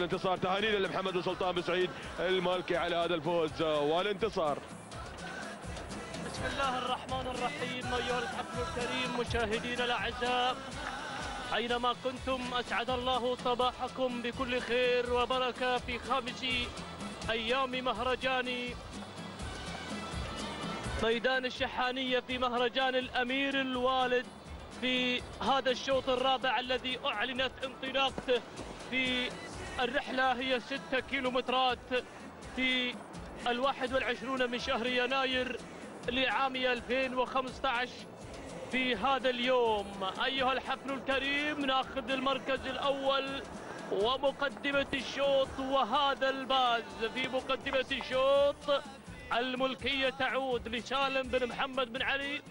والانتصار تهانينا لمحمد السلطان بن سعيد المالكي على هذا الفوز. والانتصار. بسم الله الرحمن الرحيم أيها الحفل الكريم مشاهدينا الأعزاء أينما كنتم أسعد الله صباحكم بكل خير وبركة في خامس أيام مهرجان ميدان الشحانية في مهرجان الأمير الوالد في هذا الشوط الرابع الذي أعلنت انطلاقته في الرحلة هي ستة كيلومترات في الواحد والعشرون من شهر يناير لعام 2015 في هذا اليوم. أيها الحفل الكريم ناخذ المركز الأول ومقدمة الشوط وهذا الباز في مقدمة الشوط. الملكية تعود لسالم بن محمد بن علي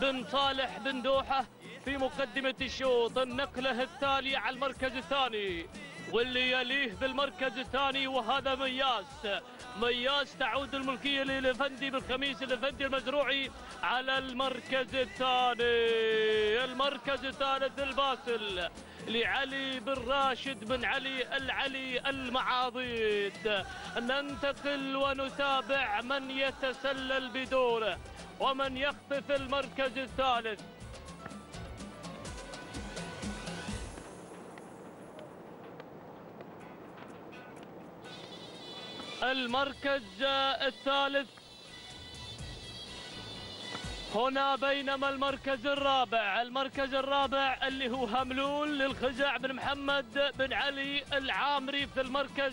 بن صالح بن دوحة في مقدمة الشوط. النقلة التالية على المركز الثاني. واللي يليه بالمركز الثاني وهذا مياس. مياس تعود الملكية للفندي بالخميس الفندي المزروعي على المركز الثاني. المركز الثالث الباسل لعلي بن راشد بن علي العلي المعاضيد ننتقل ونتابع من يتسلل بدوره ومن يخطف المركز الثالث. المركز الثالث. هنا بينما المركز الرابع. المركز الرابع اللي هو هملول للخزع بن محمد بن علي العامري في المركز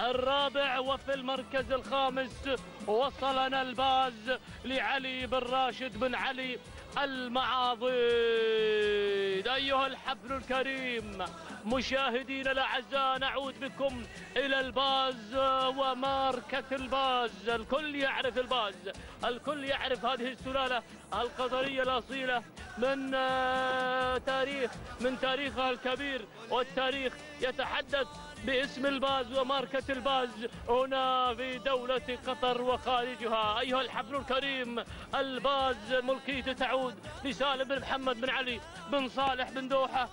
الرابع. وفي المركز الخامس وصلنا الباز لعلي بن راشد بن علي. المعاضيد أيها الحفل الكريم مشاهدينا الأعزاء نعود بكم إلى الباز وماركة الباز. الكل يعرف الباز الكل يعرف هذه السلالة القطرية الأصيلة من آه، تاريخ من تاريخها الكبير والتاريخ يتحدث باسم الباز وماركة الباز هنا في دولة قطر وخارجها. أيها الحفل الكريم الباز ملكيته تعود لسالم بن محمد بن علي بن صالح بن دوحة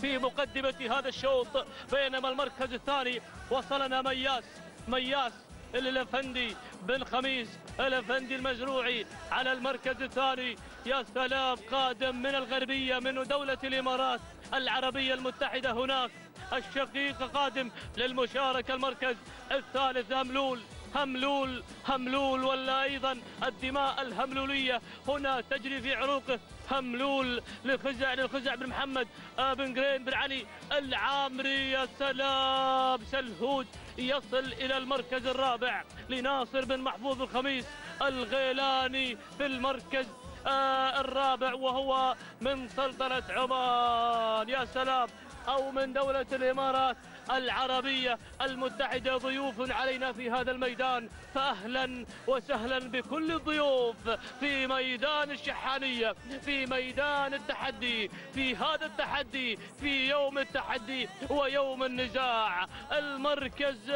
في مقدمة هذا الشوط بينما المركز الثاني وصلنا مياس مياس الإلفندي بن خميس الافندي المزروعي على المركز الثاني. يا سلام قادم من الغربية من دولة الإمارات العربية المتحدة هناك. الشقيق قادم للمشاركة المركز الثالث هملول هملول هملول ولا أيضا الدماء الهملولية. هنا تجري في عروقه هملول لخزع للخزع بن محمد آه، بن قرين بن علي العامري. يا سلام! سلهود يصل إلى المركز الرابع لناصر بن محفوظ الخميس الغيلاني في المركز آه الرابع وهو من سلطنة عمان. يا سلام! أو من دولة الإمارات العربية المتحدة ضيوف علينا في هذا الميدان. فأهلا وسهلا بكل الضيوف في ميدان الشحانية في ميدان التحدي في هذا التحدي في يوم التحدي ويوم النزاع. المركز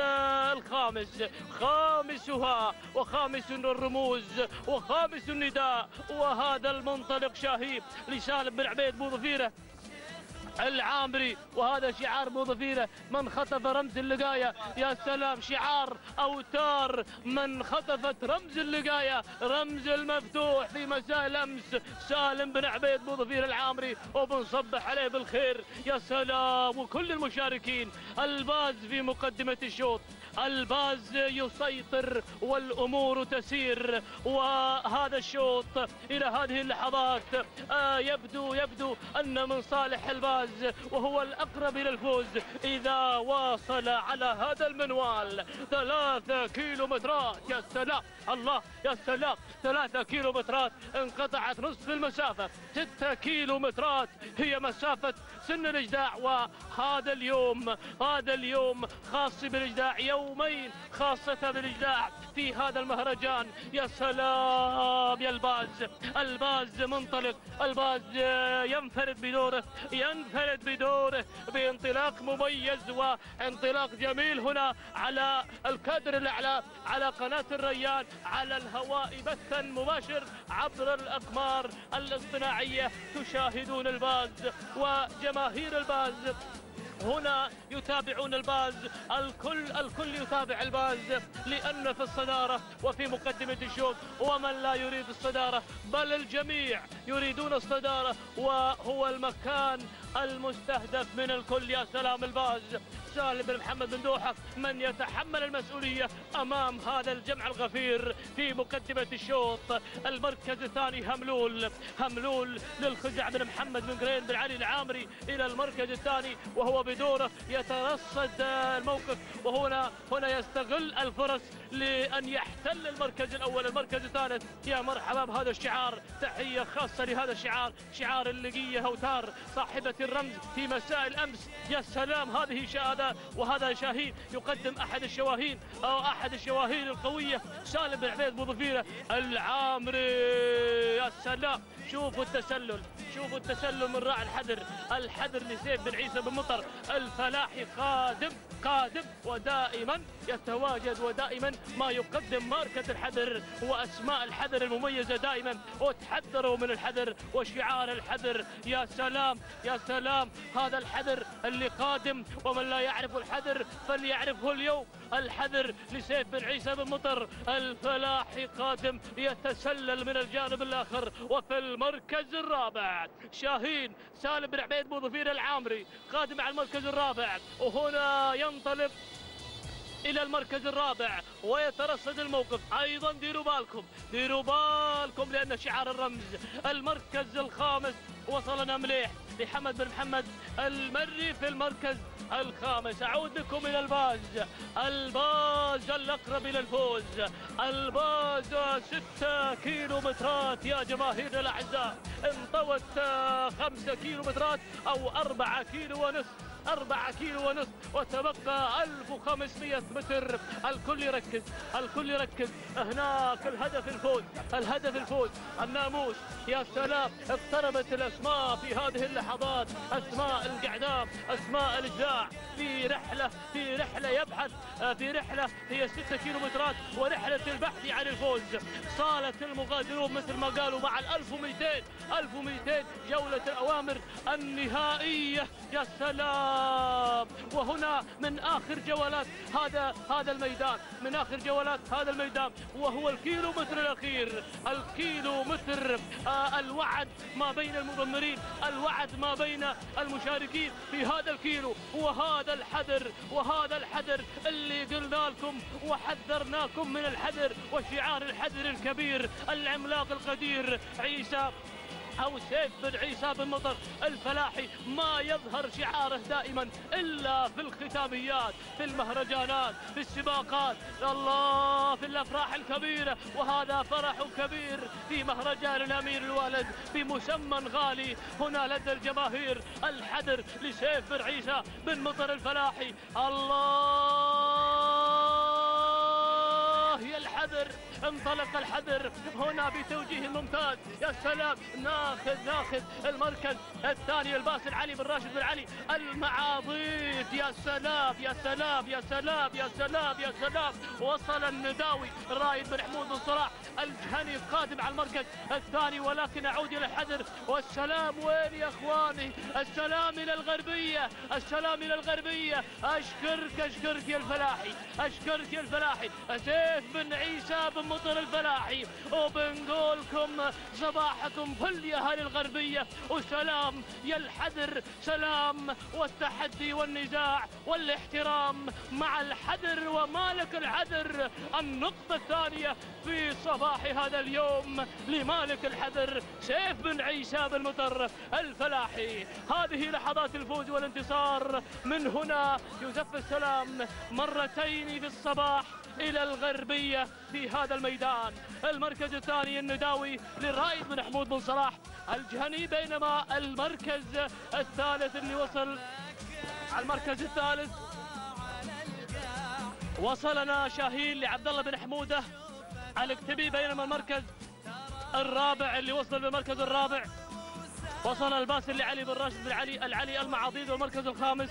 الخامس خامسها وخامس الرموز وخامس النداء. وهذا المنطلق شاهي لسالم بن عبيد بو ظفيرة. العامري وهذا شعار بو ظفيرة من خطف رمز اللقاية. يا سلام شعار أوتار من خطفت رمز اللقاية. رمز المفتوح في مساء الأمس. سالم بن عبيد بو ظفيره العامري وبنصبح عليه بالخير. يا سلام وكل المشاركين. الباز في مقدمة الشوط. الباز يسيطر والأمور تسير وهذا الشوط إلى هذه اللحظات آه يبدو يبدو أن من صالح الباز وهو الأقرب إلى الفوز إذا واصل على هذا المنوال ثلاثة كيلومترات يا سلام الله يا سلام ثلاثة كيلومترات انقطعت نصف المسافة ستة كيلومترات هي مسافة سن الإجداع وهذا اليوم هذا اليوم خاص بالإجداع يومين خاصة بالإجداع في هذا المهرجان. يا سلام يا الباز. الباز منطلق الباز ينفرد بدوره ينفرد بدوره بانطلاق مميز وانطلاق جميل هنا على الكادر الأعلى على قناة الريان على الهواء بثا مباشر عبر الأقمار الاصطناعية تشاهدون الباز وجماهير الباز. هنا يتابعون الباز. الكل الكل يتابع الباز لأن في الصدارة وفي مقدمة الشوط ومن لا يريد الصدارة بل الجميع يريدون الصدارة وهو المكان المستهدف من الكل يا سلام الباز. سالم بن محمد بن دوحة من يتحمل المسؤولية أمام هذا الجمع الغفير في مقدمة الشوط. المركز الثاني هملول هملول للخزع بن محمد بن قرين بن علي العامري إلى المركز الثاني وهو بدوره يترصد الموقف وهنا هنا يستغل الفرص لأن يحتل المركز الأول المركز الثالث. يا مرحبا بهذا الشعار. تحية خاصة لهذا الشعار. شعار اللقية أوتار صاحبة الرمز في مساء الأمس. يا سلام هذه شهادة وهذا شاهين. يقدم أحد الشواهين أو أحد الشواهين القوية سالم بن عبيد بوظفيرة العامري. يا سلام. شوفوا التسلل. شوفوا التسلل من راعي الحذر الحذر لسيف بن عيسى بن مطر. الفلاحي قادم قادم ودائما يتواجد ودائما ما يقدم ماركة الحذر وأسماء الحذر المميزة دائما. وتحذروا من الحذر وشعار الحذر. يا سلام يا سلام. هذا الحذر اللي قادم ومن لا يعرف الحذر فليعرفه اليوم. الحذر لسيف بن عيسى بن مطر. الفلاحي قادم يتسلل من الجانب الآخر. وفي المركز الرابع شاهين سالم بن عبيد بوظفير العامري قادم على المركز الرابع. وهنا ينطلق إلى المركز الرابع ويترصد الموقف. أيضا ديروا بالكم ديروا بالكم لأن شعار الرمز المركز الخامس. وصلنا مليح لحمد بن محمد المري في المركز الخامس. أعود بكم إلى الباز. الباز الأقرب إلى الفوز. الباز ستة كيلو مترات يا جماهيرنا الأعزاء. انطوت خمسة كيلو مترات أو أربعة كيلو ونصف. أربعة كيلو ونصف وتبقى 1500 متر. الكل يركز الكل يركز. هناك الهدف الفوز الهدف الفوز. الناموس يا سلام اقتربت الأسماء في هذه اللحظات. أسماء القعدام أسماء الإجداع في رحلة في رحلة يبحث في رحلة هي 6 كيلو مترات ورحلة البحث عن الفوز. صالت المغادرون مثل ما قالوا مع ال 1200 1200 جولة الأوامر النهائية. يا سلام. وهنا من آخر جولات هذا هذا الميدان. من آخر جولات هذا الميدان. وهو الكيلو متر الأخير. الكيلو متر. آه الوعد ما بين المضمرين. الوعد ما بين المشاركين في هذا الكيلو. وهذا الحذر. وهذا الحذر اللي قلنا لكم وحذرناكم من الحذر. وشعار الحذر الكبير. العملاق القدير عيسى أو سيف بن عيسى بن مطر الفلاحي ما يظهر شعاره دائما إلا في الختاميات في المهرجانات في السباقات. الله في الأفراح الكبيرة. وهذا فرح كبير في مهرجان الأمير الوالد بمسمى غالي. هنا لدى الجماهير الحذر لسيف بن عيسى بن مطر الفلاحي. الله! انطلق الحذر هنا بتوجيه ممتاز. يا سلام. ناخذ ناخذ المركز الثاني الباسل علي بن راشد بن علي. المعاضيد يا سلام يا سلام يا سلام يا سلام يا سلام. وصل النداوي رايد بن حمود بن صلاح الجهني قادم على المركز الثاني. ولكن أعود إلى الحذر. والسلام وين يا إخواني؟ السلام إلى الغربية. السلام إلى الغربية. أشكرك أشكرك يا الفلاحي. أشكرك يا الفلاحي. سيف بن عيسى بن مطر الفلاحي وبنقولكم صباحكم فل يا أهل الغربية. وسلام يا الحذر سلام والتحدي والنزاع والاحترام مع الحذر ومالك الحذر النقطة الثانية في صباح هذا اليوم لمالك الحذر سيف بن عيسى بن مطر الفلاحي. هذه لحظات الفوز والانتصار. من هنا يزف السلام مرتين في الصباح إلى الغربية في هذا الميدان. المركز الثاني النداوي للرائد بن حمود بن صلاح الجهني بينما المركز الثالث اللي وصل المركز الثالث. وصلنا شاهين لعبد الله بن حموده الاكتبي بينما المركز الرابع اللي وصل للمركز الرابع. وصل الباسل لعلي بن راشد بن علي العلي المعاضيد والمركز الخامس.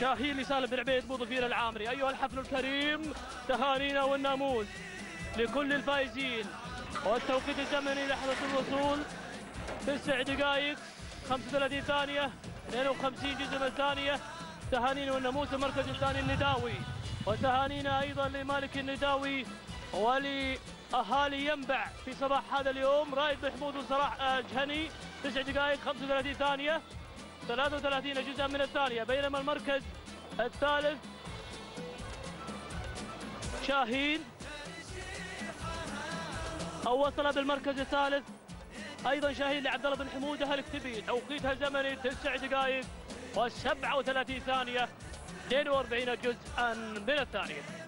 شاهين لسالم بن عبيد بوظفير العامري. أيها الحفل الكريم تهانينا والناموس لكل الفائزين. والتوقيت الزمني لحظة الوصول تسع دقائق 35 ثانية 52 جزء من الثانية. تهانينا والناموس المركز الثاني النداوي. وتهانينا أيضا لمالك النداوي ولأهالي ينبع في صباح هذا اليوم رائد بن حمود وصلاح جهني. تسع دقائق 35 ثانية. 33 جزءا من الثانية بينما المركز الثالث شاهين. أو وصل بالمركز الثالث أيضا شاهين لعبد الله بن حموده الكتبي توقيتها الزمني تسع دقائق و37 ثانية 42 جزءا من الثانية.